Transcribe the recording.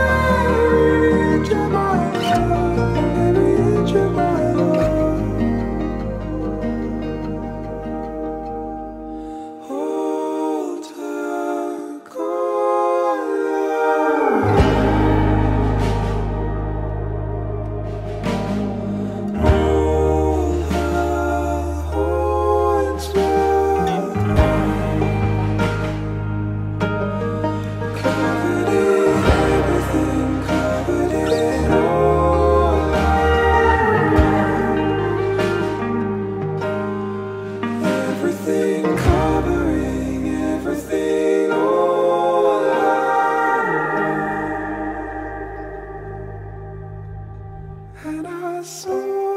oh my soul.